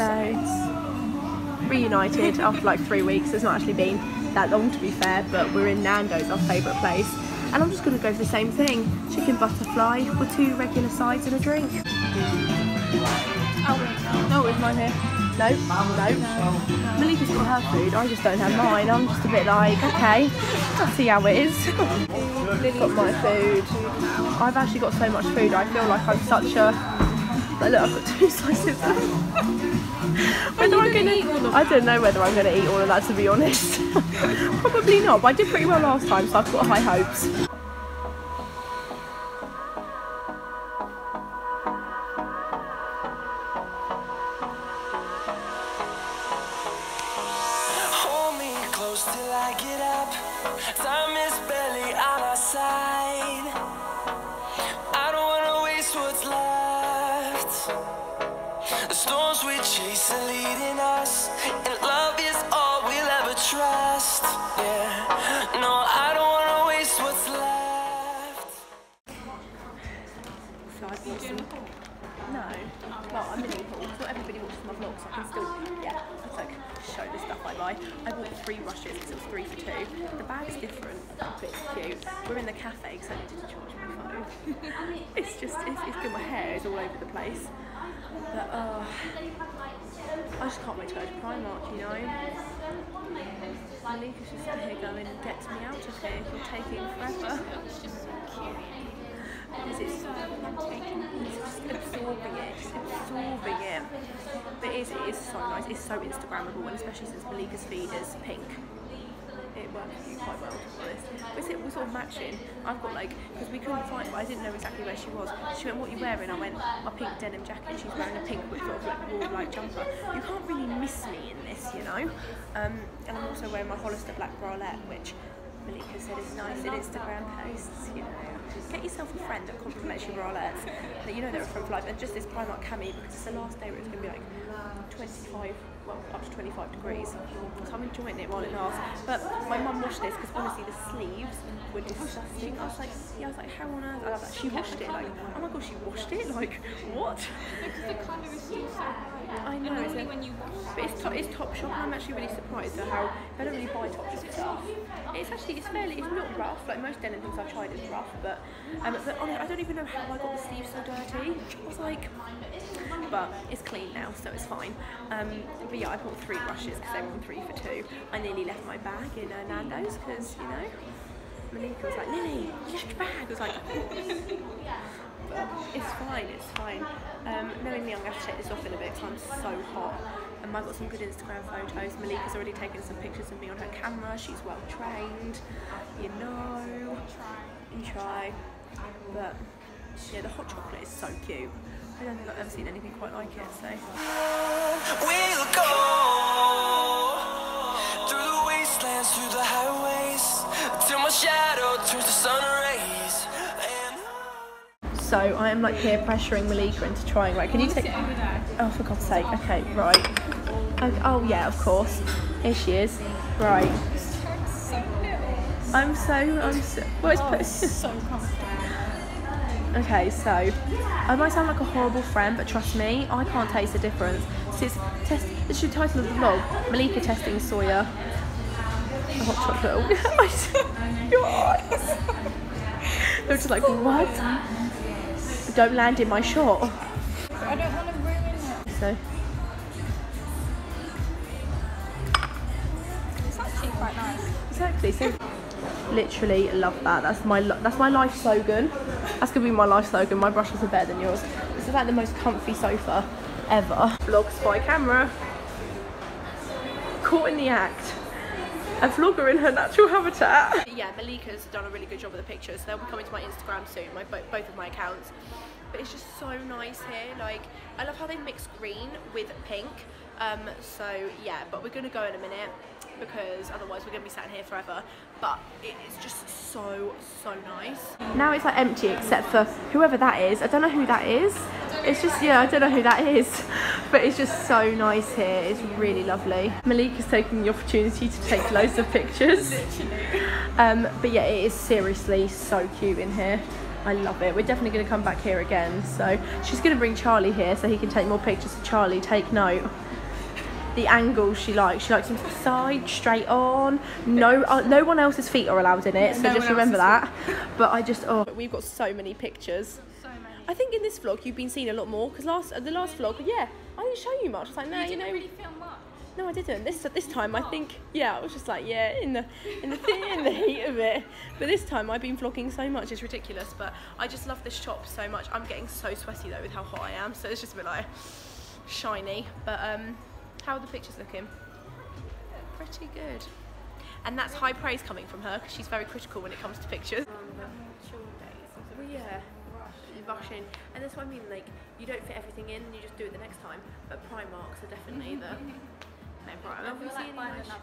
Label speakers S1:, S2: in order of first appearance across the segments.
S1: So reunited after like three weeks. It's not actually been that long to be fair, but we're in Nando's, our favourite place. And I'm just gonna go for the same thing. Chicken butterfly with two regular sides and a drink. Oh, no, it's mine here. No, no. Malika's got her food, I just don't have mine. I'm just a bit like, okay, see how it is. got my food. I've actually got so much food, I feel like I'm such a... Like, look, I've got two slices. whether I'm gonna, eat I don't know whether I'm gonna eat all of that to be honest. Probably not, but I did pretty well last time, so I've got high hopes.
S2: Hold me close till I get up. Time is barely on our side. I don't wanna waste what's left. The storms we chase are leading us, and love is all we'll ever trust. Yeah, no, I don't wanna waste what's left.
S1: So I. No. Well, I'm in Liverpool. Not everybody watches my vlogs. I can still, yeah, it's like show the stuff I buy. I bought three rushes because it was three for two. The bag's different, but it's cute. We're in the cafe because I needed to charge my phone. it's just, it's, it's good. My hair is all over the place. But, uh, I just can't wait to go to Primark, you know? Malika's just sat here going, get me out of here. You're taking forever. Because it's, it's just absorbing it, just absorbing it. But it is, it is so nice, it's so Instagrammable, and especially since Malika's feed is pink. It for you quite well, to be honest. But we're sort of matching. I've got like, because we couldn't find, I didn't know exactly where she was. She went, what are you wearing? I went, my pink denim jacket. She's wearing a pink with sort of like wool like jumper. You can't really miss me in this, you know? Um, and I'm also wearing my Hollister black bralette, which Malika said is nice in Instagram posts, you know. Get yourself a friend that compliments your bralettes, that you know they're from life, and just this Primark cami because it's the last day where it's going to be like 25, well, up to 25 degrees. So I'm enjoying it while it lasts. But my mum washed this because honestly the sleeves were disgusting. I was like, yeah, I was like, how on earth? I was like, she washed it. Like, oh my god, she washed it? Like, what?
S3: Because the colour is still so bright.
S1: I know, it's
S3: when you wash
S1: But it's, top, it's top shop, and I'm actually really surprised at how I don't really buy top shop stuff. It's actually it's fairly it's not rough. Like most denim things I've tried is rough, but um, but honestly, I don't even know how I got the sleeves so dirty. I was like, but it's clean now, so it's fine. Um, but yeah, I bought three brushes because they were on three for two. I nearly left my bag in uh, Nando's because you know. Malika was like, Lily, you left your bag. I was like, but it's fine, it's fine. Um, knowing me, I'm going to have to take this off in a bit because I'm so hot. And I've got some good Instagram photos. Malika's already taken some pictures of me on her camera. She's well trained, you know. You try. But yeah, the hot chocolate is so cute. I don't think I've ever seen anything quite like it, so.
S2: We'll go through the wastelands, through the highways, till my shadow turns to sun rays. And
S1: So I am like peer pressuring Malika into trying. Right, can you take?
S3: Sit over there.
S1: Oh, for God's sake. Okay, right. Okay, oh yeah, of course. Here she is. Right. I'm so. I'm so. Well, it's
S3: Oh, so comfortable.
S1: Okay, so I might sound like a horrible friend, but trust me, I can't taste the difference. This is test. This is the title of the vlog: Malika testing Sawyer. The hot chocolate. Oh Your eyes. They're just like what? Don't land in my shot.
S3: I don't want to ruin it.
S1: So
S3: It's actually quite nice.
S1: exactly. So literally love that. That's my that's my life slogan. That's gonna be my life slogan. My brushes are better than yours. This is like the most comfy sofa ever. Vlog spy camera. Caught in the act. A vlogger in her natural habitat. Yeah, Malika's done a really good job with the pictures. They'll be coming to my Instagram soon, my bo- both of my accounts. But it's just so nice here. Like, I love how they mix green with pink. Um, so yeah, but we're gonna go in a minute because otherwise we're gonna be sat here forever. But it is just so so nice. Now it's like empty except for whoever that is. I don't know who that is. It's just yeah, I don't know who that is, but it's just so nice here. It's really lovely. Malika's taking the opportunity to take loads of pictures. Um, but yeah, it is seriously so cute in here. I love it. We're definitely going to come back here again. So she's going to bring Charlie here so he can take more pictures of Charlie. Take note. The angles she likes. She likes them to the side, straight on. No, uh, no one else's feet are allowed in it. So
S3: No
S1: just remember that. But I just oh, we've got so many pictures.
S3: So many.
S1: I think in this vlog you've been seeing a lot more because last uh, the last vlog, yeah, I didn't show you much. I was like, no, you,
S3: you didn't
S1: know,
S3: really film much.
S1: no, I didn't. This this time I think yeah, I was just like yeah, in the in the in the heat of it. But this time I've been vlogging so much, it's ridiculous. But I just love this shop so much. I'm getting so sweaty though with how hot I am, so it's just a bit like shiny. But um, how are the pictures looking? Pretty good. And that's high praise coming from her because she's very critical when it comes to pictures. Um, well, yeah, rushing, and that's what I mean. Like, you don't fit everything in, and you just do it the next time. But Primarks are definitely the main priority. Have we seen any Yeah,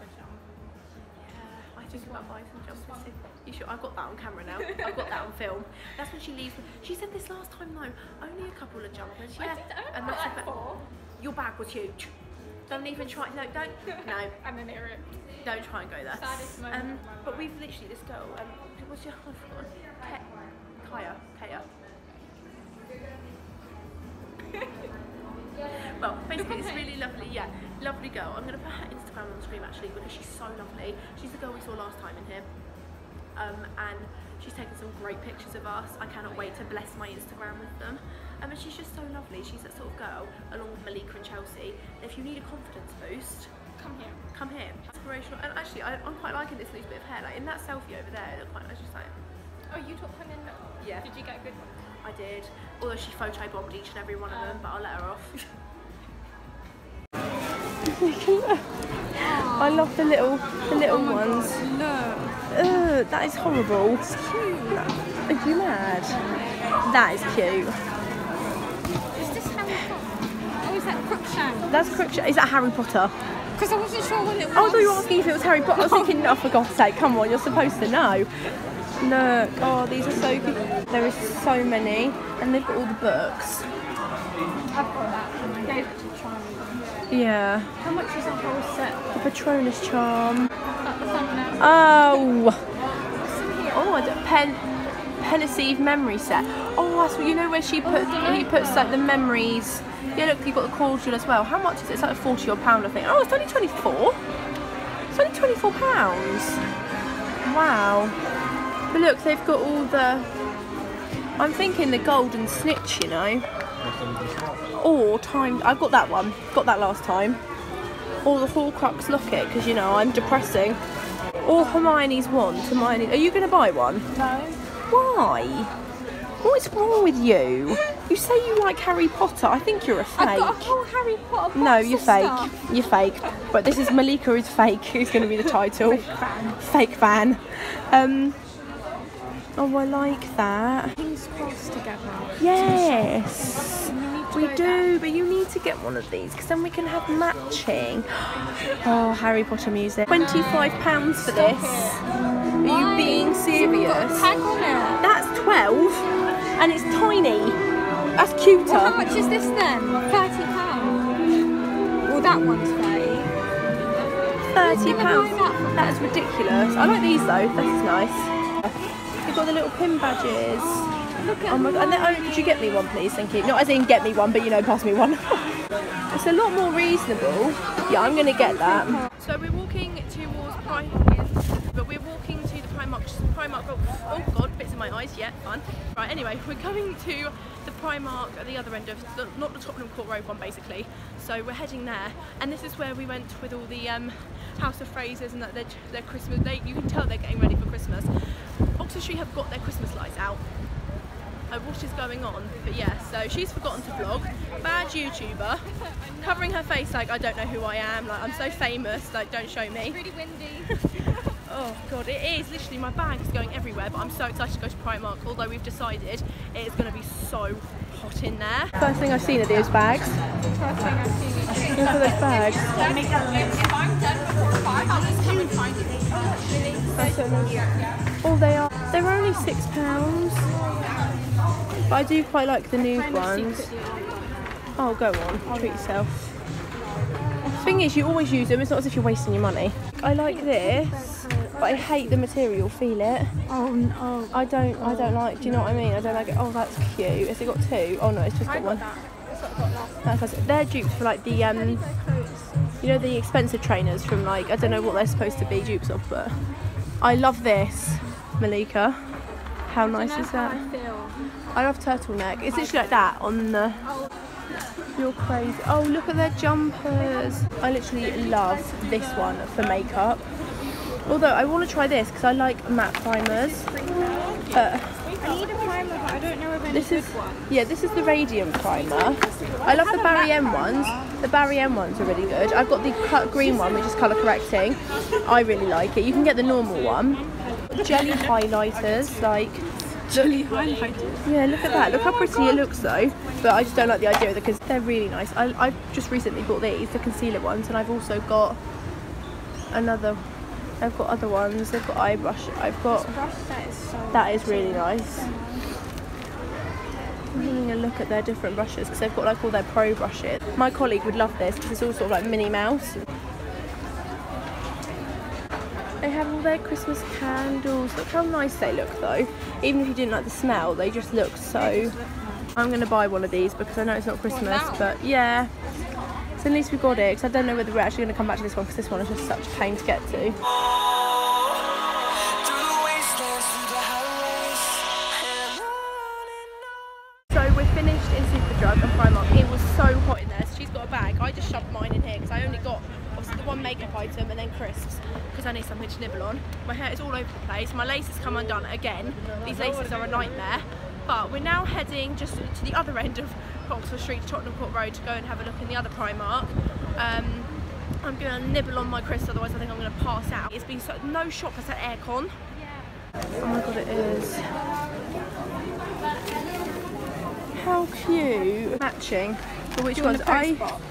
S1: I think about buying some jumpers. You should. I've got that on camera now. I've got that on film. That's when she leaves. She said this last time though. Only a couple of jumpers. Yeah, and that's about. Your bag was huge. Don't even try. No, don't. No,
S3: And then ripped.
S1: don't try and go there.
S3: Saddest moment
S1: Um, but we've literally this girl. Um, what's your? I've forgotten. Ke- Kaya. Kaya. well, basically, it's really lovely. Yeah, lovely girl. I'm gonna put her Instagram on the screen actually because she's so lovely. She's the girl we saw last time in here. Um, and she's taken some great pictures of us. I cannot wait to bless my Instagram with them. Um, and she's just so lovely. She's that sort of girl, along with Malika and Chelsea. that If you need a confidence boost,
S3: Come here.
S1: come here. Inspirational. And actually, I, I'm quite liking this loose bit of hair. Like in that selfie over there, it looked quite nice. Just like
S3: Oh, you took one in the...
S1: Yeah.
S3: Did you get a good one?
S1: I did. Although she photo bombed each and every one of them, but I'll let her off. I love the little, the little ones.
S3: Look.
S1: Ugh, that is horrible. It's cute. Are you mad? That is cute.
S3: Is this Harry Potter? Oh, is that?
S1: That's Crookshank. Is that Harry Potter?
S3: Because I wasn't sure what it was.
S1: Oh, I thought you were asking if it was Harry Potter. I was thinking, oh, for God's sake, come on, you're supposed to know. Look, oh, these are so cute. There is so many, and they've got all the books.
S3: I've got that. I gave it to Charlie.
S1: Yeah,
S3: How much is a whole set?
S1: the Patronus charm.
S3: At the thumbnail.
S1: Oh,
S3: What's in here?
S1: oh, I don't, pen, Pensieve memory set. Oh, that's you know where she put. He puts like the memories. Yeah, look, you've got the cordial as well. How much is it? It's like forty or pound, I think. Oh, it's only twenty four. It's only twenty four pounds. Wow. But look, they've got all the. I'm thinking the golden snitch, you know. Or time. I've got that one. Got that last time. Or the Horcrux locket, because you know I'm depressing. Or Hermione's wand. Hermione. Are you going to buy one?
S3: No.
S1: Why? What's wrong with you? You say you like Harry Potter. I think you're a fake.
S3: I've got a whole Harry Potter
S1: No, you're fake.
S3: stuff.
S1: You're fake. But this is Malika is fake. Who's going to be the title? Fake fan. Um. Oh, I like that.
S3: King's Cross together.
S1: Yes.
S3: You need to
S1: We do, but you need to get one of these because then we can have matching. Oh, Harry Potter music. Twenty-five pounds for this. Are you being serious?
S3: tag on it.
S1: That's twelve, and it's tiny. That's cuter.
S3: Well, how much is this then? Thirty pounds. Well, that one's thirty. £30. that
S1: That's ridiculous. I like these though. that's nice. You've got the little pin badges.
S3: Look at
S1: Oh my god! And then, oh, could you get me one, please? Thank you. Not as in get me one, but you know, pass me one. it's a lot more reasonable. Yeah, I'm gonna get that. So we're walking towards Primark, but we're walking to the Primark. Primark. Oh, oh god, bits in my eyes. Yeah, fun. Right. Anyway, we're going to the Primark at the other end of the, not the Tottenham Court Road one, basically. So we're heading there, and this is where we went with all the um, House of Frasers and that their, their Christmas. They, you can tell they're getting ready for Christmas. Oxford Street have got their Christmas lights out uh, what is going on. But yeah, so she's forgotten to vlog. Bad YouTuber. Covering her face like I don't know who I am. Like I'm so famous. Like don't show me.
S3: really windy.
S1: Oh god, it is literally my bag is going everywhere. But I'm so excited to go to Primark. Although we've decided it is going to be so hot in there. First thing I've seen are those bags.
S3: First thing I've seen is
S1: Look at those bags.
S3: If I'm done before five, I'll just come and find you.
S1: Oh, they are. They're only six pounds. But I do quite like the nude ones. Oh, go on, treat yourself. The thing is, you always use them. It's not as if you're wasting your money. I like this. but I hate the material. Feel it.
S3: Oh no.
S1: I don't. I don't like. Do you know what I mean? I don't like it. Oh, that's cute. Has it got two? Oh no, it's just got one.
S3: That's what I got last.
S1: That's classic. They're dupes for like the um, you know, the expensive trainers from like I don't know what they're supposed to be dupes of, but I love this, Malika. How nice is that?
S3: I.
S1: I love turtleneck. It's literally like that on the. You're crazy. Oh, look at their jumpers. I literally love this one for makeup. Although I want to try this because I like matte primers. But
S3: I need a primer, but I don't know any
S1: this is
S3: one.
S1: yeah, this is the radiant primer. I love the Barry M ones. The Barry M ones are really good. I've got the cut green one, which is colour correcting. I really like it. You can get the normal one. Jelly highlighters, like
S3: Jelly highlighter.
S1: yeah, look at that. Look how pretty it looks though. But I just don't like the idea of it because they're really nice. I, I've just recently bought these, the concealer ones, and I've also got another. I've got other ones. I've got eye brush. I've got
S3: Brush set is so.
S1: that is really nice. I'm having a look at their different brushes because they've got like all their pro brushes. My colleague would love this because it's all sort of like Minnie Mouse. They have all their Christmas candles. Look how nice they look though. Even if you didn't like the smell, they just look so. I'm going to buy one of these because I know it's not Christmas,
S3: now?
S1: but yeah. So at least we got it because I don't know whether we're actually going to come back to this one because this one is just such a pain to get to. Again. These laces are a nightmare. But we're now heading just to the other end of Oxford Street, to Tottenham Court Road, to go and have a look in the other Primark. Um, I'm gonna nibble on my crisps, otherwise I think I'm gonna pass out. It's been so no shop has had aircon. Oh my god, it is. How cute. Matching. For which
S3: Do you want
S1: ones? I,
S3: box?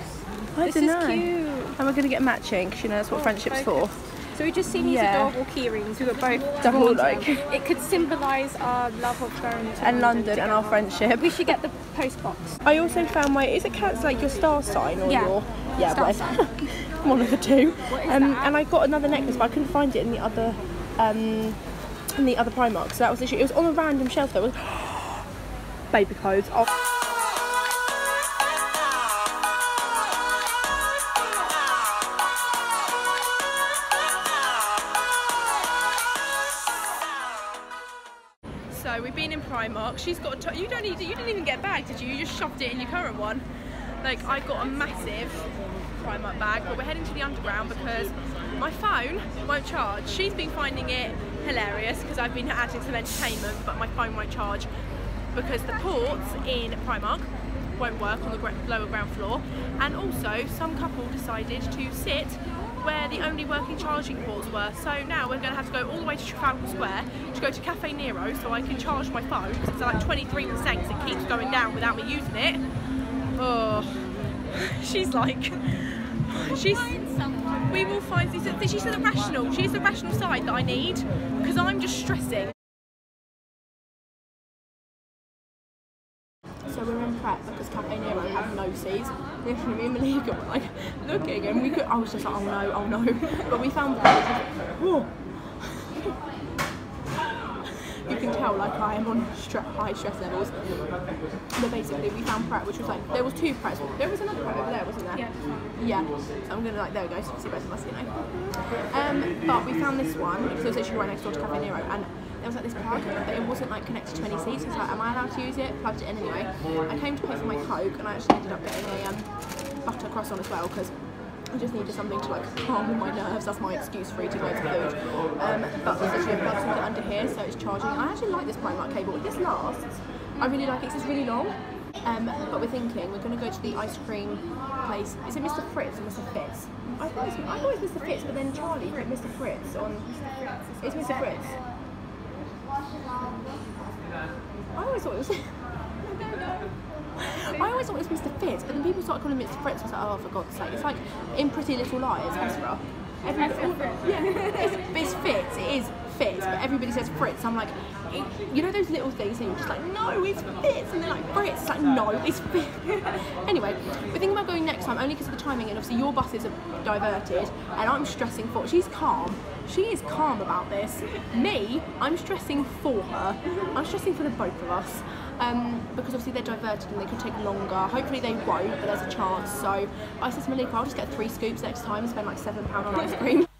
S1: I
S3: This
S1: don't
S3: is
S1: know.
S3: cute.
S1: And we're going to get matching because you know that's what friendship's for.
S3: So we just seen these
S1: Yeah.
S3: adorable key rings. We were both
S1: Double, like-
S3: It could symbolise our love of going to
S1: And London and our friendship.
S3: We should get the post box.
S1: I also found my. Is it cats like your star sign or
S3: Yeah.
S1: your? Yeah,
S3: Star sign.
S1: one of the two. Um. And I got another necklace, but I couldn't find it in the other. Um, in the other Primark. So that was literally. It was on a random shelf. There was. Baby clothes. Oh. So we've been in Primark. She's got a. You don't need. You didn't even get a bag, did you? You just shoved it in your current one. Like I got a massive Primark bag, but we're heading to the underground because my phone won't charge. She's been finding it hilarious because I've been adding some entertainment, but my phone won't charge because the ports in Primark won't work on the lower ground floor, and also some couple decided to sit where the only working charging ports were. So now we're going to have to go all the way to Trafalgar Square to go to Cafe Nero so I can charge my phone it's like 23% because it keeps going down without me using it. Oh, she's like, she's. We will find. She's the rational. She's the rational side that I need because I'm just stressing. So we're in Pret because Cafe Nero have no seats. Literally, me and Malika were like looking, and we could. I was just like, oh no, oh no. But we found. Whoa. You can tell like I am on stre- high stress levels. But basically, we found Pret, which was like there was two Prets. There was another Pret over there, wasn't there? Yeah. Yeah. So I'm gonna like there we go. So you can see both of us, you know. Um, but we found this one because it was literally right next door to Cafe Nero, and there was like this plug, but it wasn't like connected to any seats. So I was like, am I allowed to use it? Plugged it in anyway. I came to pay for my coke, and I actually ended up getting a um, butter croissant as well because. I just needed something to like calm my nerves. That's my excuse for eating loads of food. Um, but there's actually a plug socket under here, so it's charging. I actually like this Primark cable. This lasts. I really like it. It's really long. Um, but we're thinking we're going to go to the ice cream place. Is it Mr. Fritz or Mr. Fitz? I thought, it's, I thought it was Mr. Fitz, but then Charlie put Mr. Fritz on. It's Mr. Fritz. I always thought it was. I always thought it was Mr. Fitz, but then people started calling him Mr. Fritz. I was like, oh, for God's sake. It's like in Pretty Little Liars, Ezra. Every, yeah, it's, it's Fitz. It is Fitz, but everybody says Fritz. I'm like, you know those little things, and you're just like, no, it's Fitz, and they're like Fritz. It's like, no, it's Fitz. anyway, we're thinking about going next time only because of the timing, and obviously your buses are diverted, and I'm stressing for. She's calm. She is calm about this. Me, I'm stressing for her. I'm stressing for the both of us. Um, because obviously they're diverted and they could take longer. Hopefully they won't, but there's a chance. So I said to Malika, I'll just get three scoops next time and spend like seven pound on ice cream.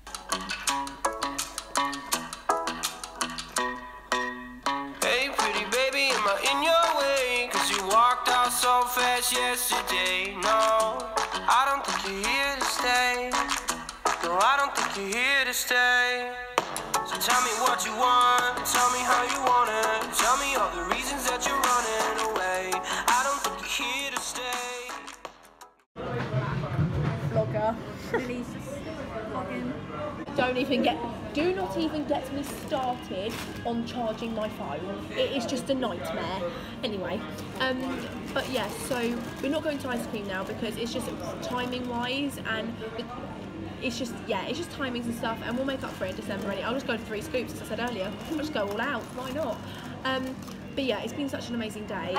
S2: Hey, pretty baby, am I in your way? Cause you walked out so fast yesterday. No, I don't think you're here to stay. No, I don't think you're here to stay.
S3: Lily's just vlogging.
S1: Don't even get, do not even get me started on charging my phone. It is just a nightmare. Anyway, um, but yeah, so we're not going to ice cream now because it's just timing wise and it's just, yeah, it's just timings and stuff and we'll make up for it in December anyway. I'll just go to three scoops as I said earlier. I'll just go all out, why not? Um, but yeah, it's been such an amazing day.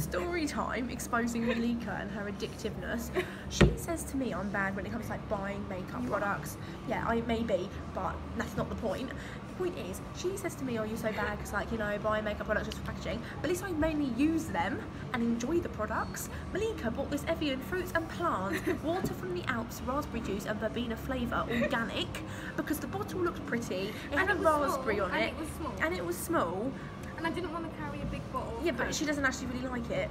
S1: Story time exposing Malika and her addictiveness. She says to me I'm bad when it comes to like buying makeup products. Yeah, I may be, but that's not the point. The point is, she says to me, "Oh, you're so bad because like you know buying makeup products just for packaging." But at least I mainly use them and enjoy the products. Malika bought this Evian fruits and plants, water from the Alps, raspberry juice and verbena flavour, organic, because the bottle looked pretty. It had
S3: And
S1: a
S3: it was small,
S1: raspberry on
S3: and
S1: it,
S3: it was small.
S1: and it was small.
S3: And I didn't want to carry a big bottle.
S1: Yeah, but she doesn't actually really like it.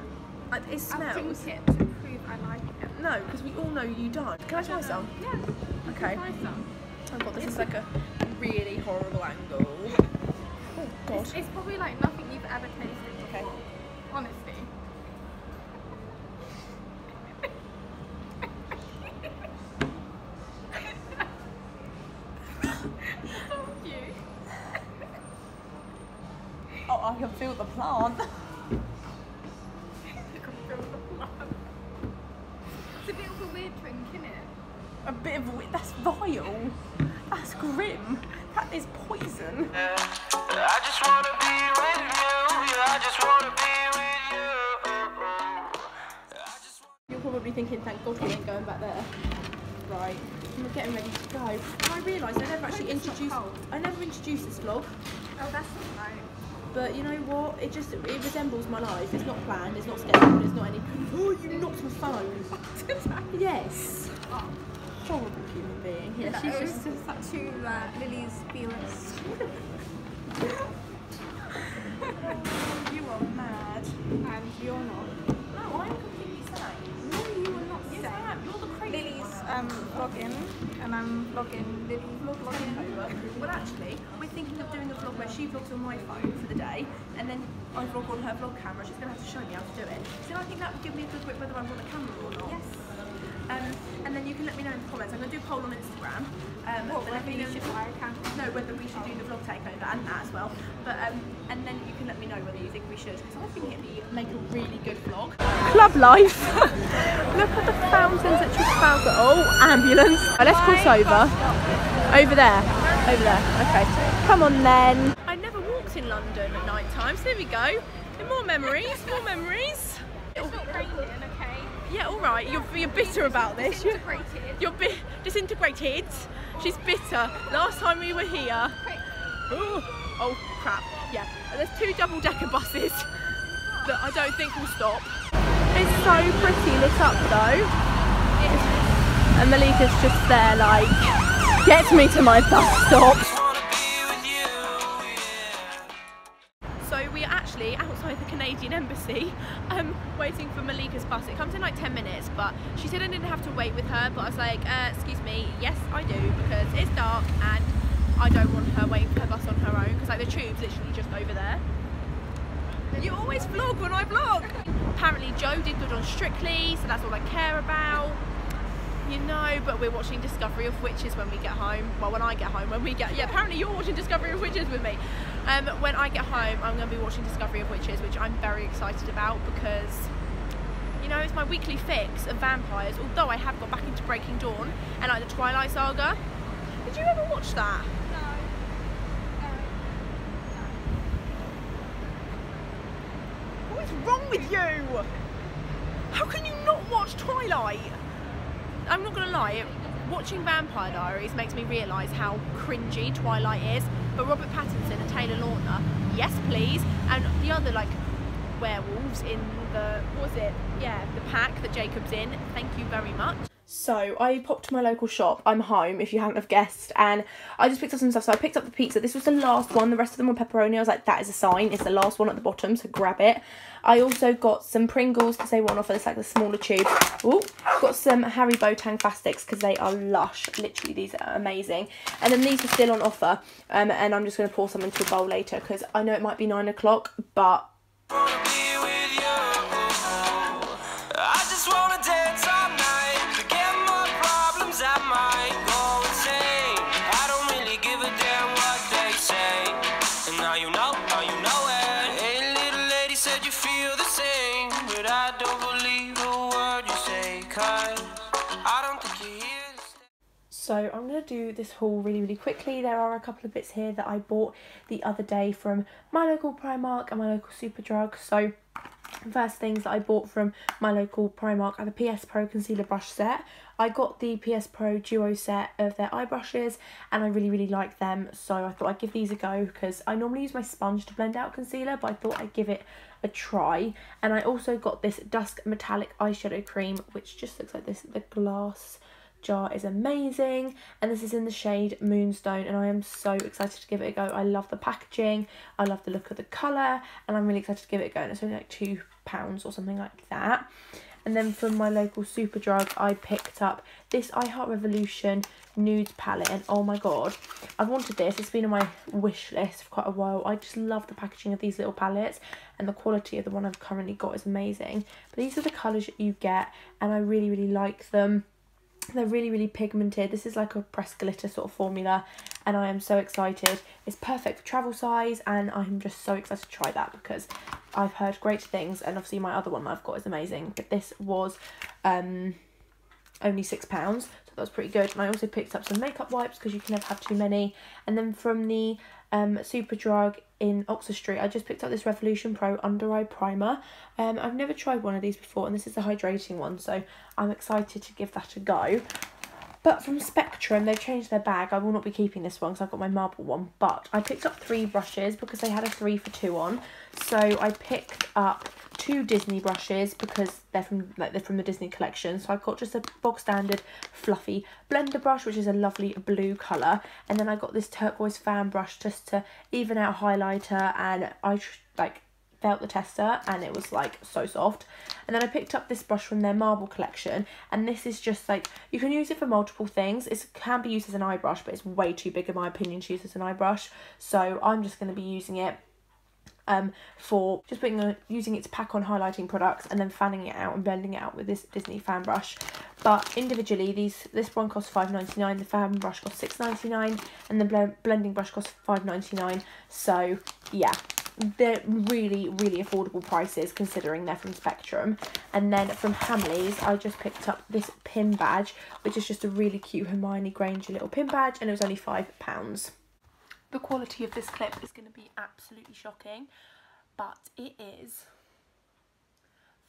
S1: Like, it smells.
S3: drink it to prove I like it.
S1: No, because we all know you don't. Can I try some?
S3: Yeah.
S1: Okay.
S3: Try some.
S1: Oh god, this is like a really horrible angle. Oh god.
S3: It's, it's probably like nothing you've ever tasted
S1: Okay.
S3: Honestly. Thank you.
S1: Oh, I can feel the plant.
S3: You can feel the blood. It's a bit of a weird drink, isn't it?
S1: A bit of wi- that's vile. That's grim. That is poison.
S2: Yeah, I just wanna be with you. Yeah, I just wanna be with you. I just wanna
S1: You're probably thinking, thank God we ain't going back there. Right, we're getting ready to go. And I realised I never actually introduced. I never introduced this vlog.
S3: Oh, that's not right.
S1: But you know what? It just it resembles my life. It's not planned. It's not scheduled. It's not any. Oh, you knocked my phone. yes. Oh. Horrible human being. Yeah, she's just.
S3: to uh, Lily's viewers.
S1: You are mad.
S3: And you're not.
S1: No, I'm completely sane.
S3: No, you are not
S1: Yes, am. You're the crazy
S3: Lily's um, vlogging, I'm vlogging Lily vlogging.
S1: Well, actually, we're thinking of doing a vlog where she vlogs on my phone for the day, and then I vlog on her vlog camera. She's going to have to show me how to do it. So I think that would give me a good whip whether I'm on the camera or not.
S3: Yes.
S1: Um, and then you can let me know in the comments. I'm going to do a poll on Instagram. Um,
S3: What, whether you should buy a camera?
S1: No, whether we should do the vlog takeover and that as well. But um, and then you can let me know whether you think we should, because I think it'd be make a really good vlog. Club life. Look at the fountains at Trafalgar. Oh, ambulance. Right, let's cross over. Over there. Over there. Okay. Come on then. I never walked in London at night time, so there we go. More memories. More memories.
S3: It's not raining, okay?
S1: Yeah, all right. You're, you're bitter about this. You're, you're bi- disintegrated. She's bitter. Last time we were here. Ooh. Oh crap. Yeah. And there's two double decker buses that I don't think will stop. It's so pretty lit up though. And Malika's just there like, get me to my bus stop. Actually outside the Canadian Embassy, um, waiting for Malika's bus. It comes in like 10 minutes, but she said I didn't have to wait with her, but I was like, uh, excuse me, yes I do, because it's dark and I don't want her waiting for her bus on her own, because like the tube's literally just over there. You always vlog when I vlog! Apparently Joe did good on Strictly, so that's all I care about. You know, but we're watching Discovery of Witches when we get home. Well, when I get home, when we get yeah. Apparently, you're watching Discovery of Witches with me. Um, when I get home, I'm going to be watching Discovery of Witches, which I'm very excited about because you know it's my weekly fix of vampires. Although I have got back into Breaking Dawn and like the Twilight Saga, Did you ever watch that? No. What is wrong with you? How can you not watch Twilight? I'm not gonna lie, watching Vampire Diaries makes me realise how cringy Twilight is. But Robert Pattinson and Taylor Lautner, yes please, and the other like werewolves in the was it? Yeah, the pack that Jacob's in. Thank you very much. So I popped to my local shop. I'm home, if you haven't have guessed, and I just picked up some stuff. So I picked up the pizza. This was the last one. The rest of them were pepperoni. I was like, that is a sign. It's the last one at the bottom, so grab it. I also got some Pringles because they were on offer. It's like the smaller tube. Oh, got some Haribo Tangfastics because they are lush. Literally, these are amazing. And then these are still on offer. Um, and I'm just going to pour some into a bowl later because I know it might be nine o'clock, but do this haul really, really quickly. There are a couple of bits here that I bought the other day from my local Primark and my local Superdrug. So first things that I bought from my local Primark are the PS Pro concealer brush set. I got the PS Pro duo set of their eye brushes and I really really like them so I thought I'd give these a go because I normally use my sponge to blend out concealer but I thought I'd give it a try and I also got this Dusk Metallic Eyeshadow Cream which just looks like this the glass jar is amazing and this is in the shade Moonstone and I am so excited to give it a go. I love the packaging, I love the look of the colour and I'm really excited to give it a go and it's only like two pounds or something like that. And then from my local Superdrug I picked up this I Heart Revolution nudes palette and oh my god I've wanted this it's been on my wish list for quite a while I just love the packaging of these little palettes and the quality of the one I've currently got is amazing but these are the colours that you get and I really really like them they're really really pigmented. This is like a pressed glitter sort of formula and i am so excited. It's perfect for travel size and i'm just so excited to try that because i've heard great things and obviously my other one that i've got is amazing but this was um only six pounds so that was pretty good. And i also picked up some makeup wipes because you can never have too many. And then from the um superdrug in oxford street i just picked up this revolution pro under eye primer um i've never tried one of these before and this is the hydrating one so i'm excited to give that a go but from Spectrum, they've changed their bag. I will not be keeping this one because I've got my marble one. But I picked up three brushes because they had a three for two on. So I picked up two Disney brushes because they're from like they're from the Disney collection. So I've got just a bog standard fluffy blender brush, which is a lovely blue colour. And then I got this turquoise fan brush just to even out highlighter. And I like felt the tester and it was like so soft. And then I picked up this brush from their marble collection. And this is just like you can use it for multiple things. It can be used as an eye brush but it's way too big in my opinion to use as an eye brush so I'm just going to be using it um for just putting using it to pack on highlighting products and then fanning it out and blending it out with this Disney fan brush. But individually these this one costs 5.99 the fan brush costs 6.99 and the blend, blending brush costs 5.99 so yeah they're really really affordable prices considering they're from Spectrum. And then from Hamleys I just picked up this pin badge which is just a really cute Hermione Granger little pin badge and it was only five pounds the quality of this clip is going to be absolutely shocking but it is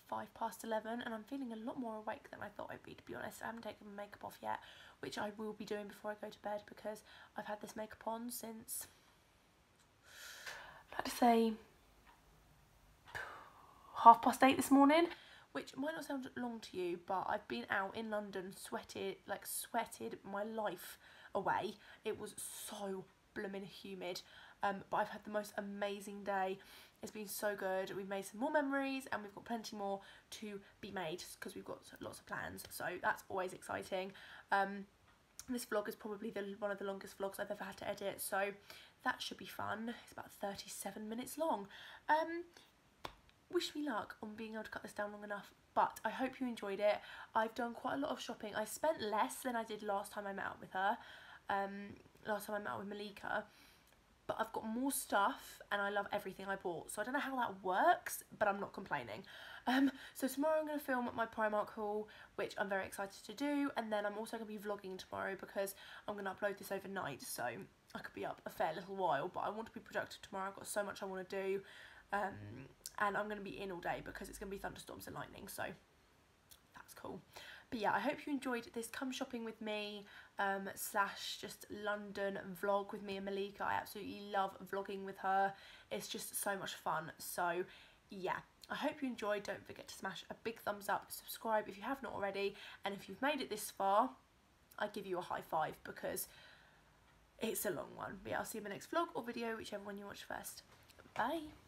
S1: five past 11 and I'm feeling a lot more awake than I thought I'd be to be honest. I haven't taken my makeup off yet which I will be doing before I go to bed because I've had this makeup on since I'd say half past eight this morning which might not sound long to you but I've been out in London sweated like sweated my life away. It was so blooming humid. Um, but I've had the most amazing day. It's been so good. We've made some more memories and we've got plenty more to be made because we've got lots of plans. So that's always exciting. Um, this vlog is probably the one of the longest vlogs I've ever had to edit. So that should be fun. It's about 37 minutes long. Um wish me luck on being able to cut this down long enough but I hope you enjoyed it. I've done quite a lot of shopping. I spent less than I did last time I met up with her. Um last time I met with Malika but I've got more stuff and I love everything I bought. So I don't know how that works, but I'm not complaining. Um, so tomorrow I'm going to film my Primark haul, which I'm very excited to do. And then I'm also going to be vlogging tomorrow because I'm going to upload this overnight. So I could be up a fair little while, but I want to be productive tomorrow. I've got so much I want to do. Um, and I'm going to be in all day because it's going to be thunderstorms and lightning. So that's cool. But yeah, I hope you enjoyed this come shopping with me um, slash just London vlog with me and Malika. I absolutely love vlogging with her. It's just so much fun. So yeah, I hope you enjoyed. Don't forget to smash a big thumbs up, subscribe if you have not already. And if you've made it this far, I give you a high five because it's a long one. But yeah, I'll see you in my next vlog or video, whichever one you watch first. Bye.